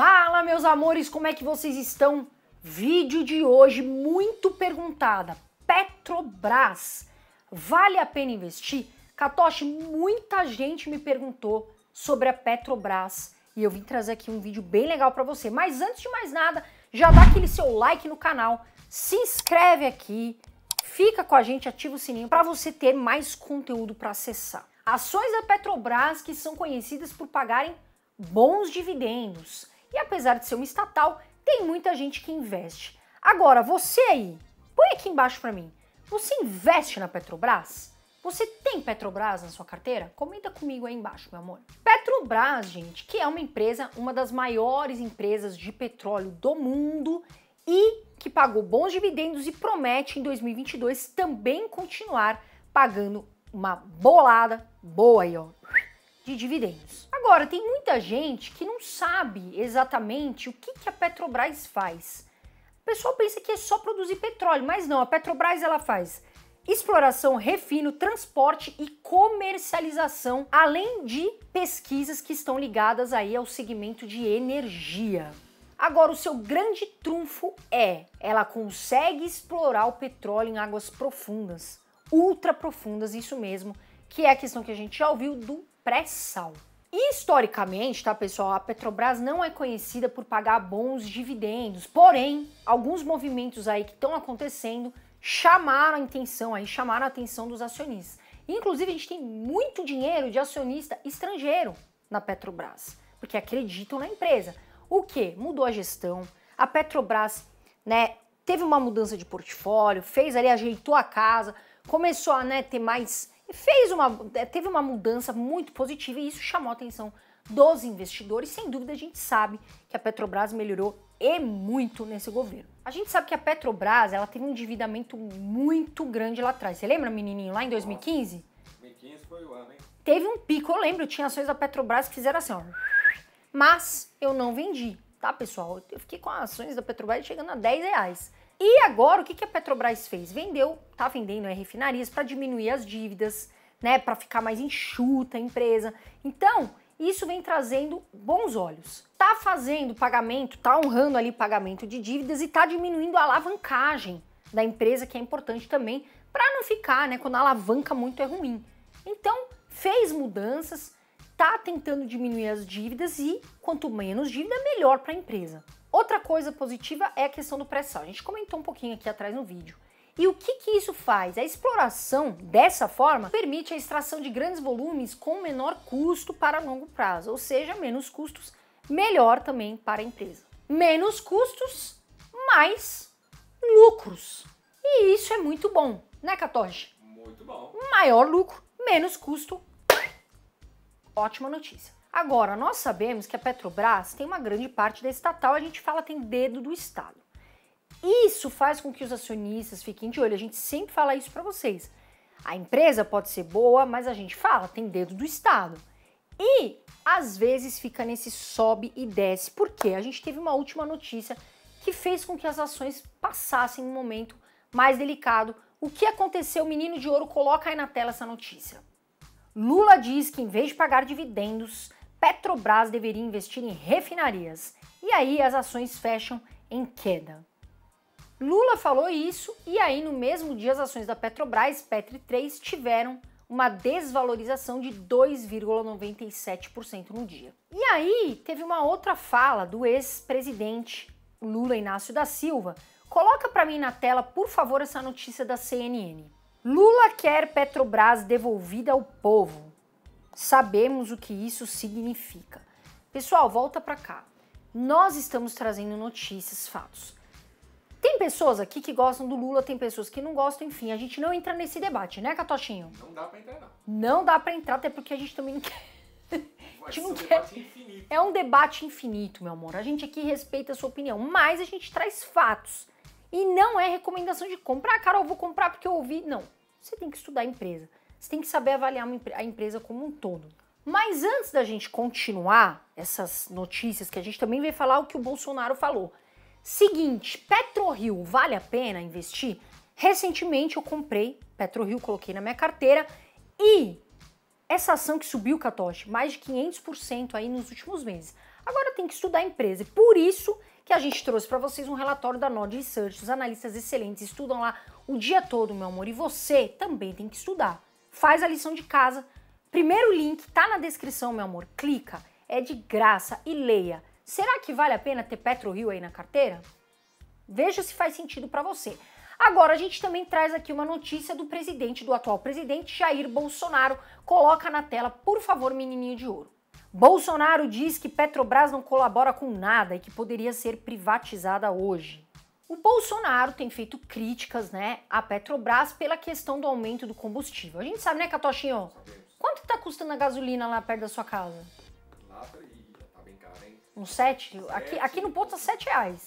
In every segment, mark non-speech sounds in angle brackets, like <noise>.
Fala, meus amores, como é que vocês estão? Vídeo de hoje muito perguntada. Petrobras, vale a pena investir? Katoshi, muita gente me perguntou sobre a Petrobras e eu vim trazer aqui um vídeo bem legal para você. Mas antes de mais nada, já dá aquele seu like no canal, se inscreve aqui, fica com a gente, ativa o sininho para você ter mais conteúdo para acessar. Ações da Petrobras que são conhecidas por pagarem bons dividendos. Apesar de ser uma estatal, tem muita gente que investe. Agora, você aí, põe aqui embaixo para mim. Você investe na Petrobras? Você tem Petrobras na sua carteira? Comenta comigo aí embaixo, meu amor. Petrobras, gente, que é uma empresa, uma das maiores empresas de petróleo do mundo e que pagou bons dividendos e promete em 2022 também continuar pagando uma bolada boa aí, ó, de dividendos. Agora, tem muita gente que não sabe exatamente o que, que a Petrobras faz. O pessoal pensa que é só produzir petróleo, mas não, a Petrobras ela faz exploração, refino, transporte e comercialização, além de pesquisas que estão ligadas aí ao segmento de energia. Agora, o seu grande trunfo é ela consegue explorar o petróleo em águas profundas, ultra profundas, isso mesmo, que é a questão que a gente já ouviu do pré-sal. Historicamente, tá, pessoal, a Petrobras não é conhecida por pagar bons dividendos. Porém, alguns movimentos aí que estão acontecendo chamaram a atenção aí, chamaram a atenção dos acionistas. Inclusive, a gente tem muito dinheiro de acionista estrangeiro na Petrobras, porque acreditam na empresa. O que? Mudou a gestão. A Petrobras, né, teve uma mudança de portfólio, fez ali, ajeitou a casa, começou a né, ter mais. Fez uma. É, teve uma mudança muito positiva e isso chamou a atenção dos investidores. Sem dúvida, a gente sabe que a Petrobras melhorou e muito nesse governo. A gente sabe que a Petrobras ela teve um endividamento muito grande lá atrás. Você lembra, menininho, lá em 2015? 2015 foi o ano, hein? Teve um pico, eu lembro, tinha ações da Petrobras que fizeram assim, ó. Mas eu não vendi, tá, pessoal? Eu fiquei com ações da Petrobras chegando a 10 reais. E agora, o que, que a Petrobras fez? Vendeu, tá vendendo é, refinarias para diminuir as dívidas, né, para ficar mais enxuta a empresa. Então, isso vem trazendo bons olhos. Tá fazendo pagamento, tá honrando ali pagamento de dívidas e tá diminuindo a alavancagem da empresa, que é importante também, para não ficar, né, quando a alavanca muito é ruim. Então, fez mudanças, tá tentando diminuir as dívidas e quanto menos dívida, melhor para a empresa. Outra coisa positiva é a questão do pré-sal. A gente comentou um pouquinho aqui atrás no vídeo. E o que, que isso faz? A exploração dessa forma permite a extração de grandes volumes com menor custo para longo prazo, ou seja, menos custos, melhor também para a empresa. Menos custos, mais lucros. E isso é muito bom, né, Katoshi? Muito bom. Maior lucro, menos custo. Ótima notícia. Agora, nós sabemos que a Petrobras tem uma grande parte da estatal, a gente fala tem dedo do Estado. Isso faz com que os acionistas fiquem de olho. A gente sempre fala isso para vocês. A empresa pode ser boa, mas a gente fala, tem dedo do Estado. E às vezes fica nesse sobe e desce. Por quê? A gente teve uma última notícia que fez com que as ações passassem um momento mais delicado. O que aconteceu? O menino de ouro coloca aí na tela essa notícia. Lula diz que em vez de pagar dividendos, Petrobras deveria investir em refinarias. E aí as ações fecham em queda. Lula falou isso e aí no mesmo dia as ações da Petrobras, Petri 3, tiveram uma desvalorização de 2,97% no dia. E aí teve uma outra fala do ex-presidente Lula Inácio da Silva. Coloca para mim na tela, por favor, essa notícia da CNN. Lula quer Petrobras devolvida ao povo. Sabemos o que isso significa. Pessoal, volta para cá. Nós estamos trazendo notícias, fatos. Tem pessoas aqui que gostam do Lula, tem pessoas que não gostam, enfim, a gente não entra nesse debate, né, Catochinho? Não dá pra entrar, não. Não dá pra entrar, até porque a gente também não quer. Vai <laughs> A gente ser não um quer. debate infinito. É um debate infinito, meu amor. A gente aqui respeita a sua opinião, mas a gente traz fatos. E não é recomendação de compra. Ah, Carol, eu vou comprar porque eu ouvi. Não. Você tem que estudar a empresa. Você tem que saber avaliar a empresa como um todo. Mas antes da gente continuar essas notícias, que a gente também vai falar o que o Bolsonaro falou. Seguinte, PetroRio, vale a pena investir? Recentemente eu comprei PetroRio, coloquei na minha carteira e essa ação que subiu, Katoshi, mais de 500% aí nos últimos meses. Agora tem que estudar a empresa. E por isso que a gente trouxe para vocês um relatório da Nord Research. Os analistas excelentes estudam lá o dia todo, meu amor. E você também tem que estudar. Faz a lição de casa. Primeiro link tá na descrição, meu amor. Clica, é de graça e leia. Será que vale a pena ter PetroRio aí na carteira? Veja se faz sentido para você. Agora a gente também traz aqui uma notícia do presidente, do atual presidente Jair Bolsonaro. Coloca na tela, por favor, menininho de ouro. Bolsonaro diz que Petrobras não colabora com nada e que poderia ser privatizada hoje. O Bolsonaro tem feito críticas, né, à Petrobras pela questão do aumento do combustível. A gente sabe, né, Catochinho? Quanto tá custando a gasolina lá perto da sua casa? Lá tá, tá bem caro, hein? Uns 7? Aqui, aqui no ponto tá 7 reais.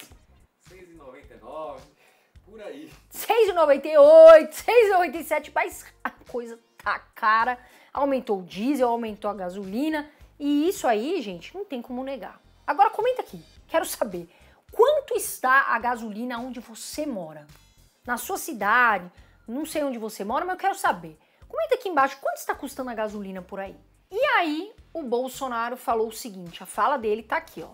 6,99, por aí. 6,98, 6,97, mas a coisa tá cara. Aumentou o diesel, aumentou a gasolina. E isso aí, gente, não tem como negar. Agora comenta aqui, quero saber, quanto está a gasolina onde você mora? Na sua cidade, não sei onde você mora, mas eu quero saber. Comenta aqui embaixo quanto está custando a gasolina por aí. E aí, o Bolsonaro falou o seguinte: a fala dele tá aqui, ó.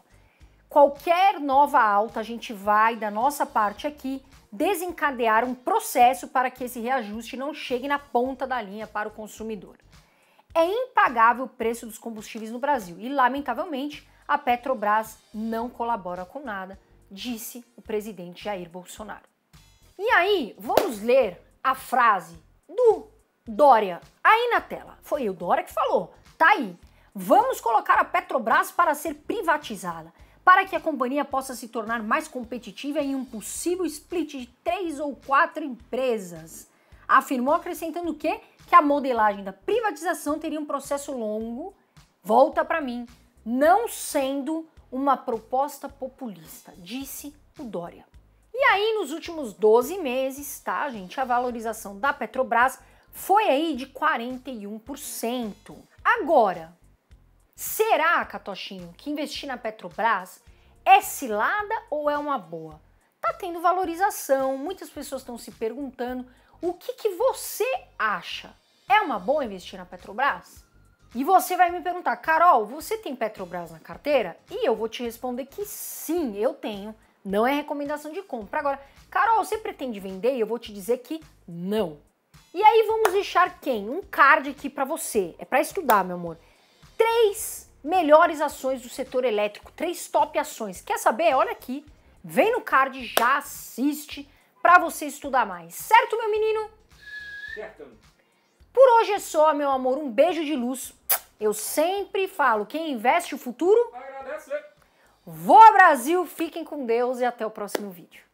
Qualquer nova alta, a gente vai, da nossa parte aqui, desencadear um processo para que esse reajuste não chegue na ponta da linha para o consumidor. É impagável o preço dos combustíveis no Brasil e, lamentavelmente, a Petrobras não colabora com nada, disse o presidente Jair Bolsonaro. E aí, vamos ler a frase do Dória aí na tela. Foi o Dória que falou. Tá aí. Vamos colocar a Petrobras para ser privatizada, para que a companhia possa se tornar mais competitiva em um possível split de três ou quatro empresas. Afirmou acrescentando que que a modelagem da privatização teria um processo longo, volta para mim, não sendo uma proposta populista, disse o Dória. E aí, nos últimos 12 meses, tá, gente, a valorização da Petrobras foi aí de 41%. Agora, será, Catochinho, que investir na Petrobras é cilada ou é uma boa? Tá tendo valorização, muitas pessoas estão se perguntando o que, que você acha? É uma boa investir na Petrobras? E você vai me perguntar, Carol, você tem Petrobras na carteira? E eu vou te responder que sim, eu tenho. Não é recomendação de compra. Agora, Carol, você pretende vender? E eu vou te dizer que não. E aí vamos deixar quem? Um card aqui para você. É para estudar, meu amor. Três melhores ações do setor elétrico, três top ações. Quer saber? Olha aqui. Vem no card, já assiste para você estudar mais. Certo, meu menino? Certo. Por hoje é só, meu amor. Um beijo de luz. Eu sempre falo, quem investe o futuro, Agradece. voa Brasil, fiquem com Deus e até o próximo vídeo.